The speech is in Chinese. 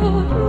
Oh,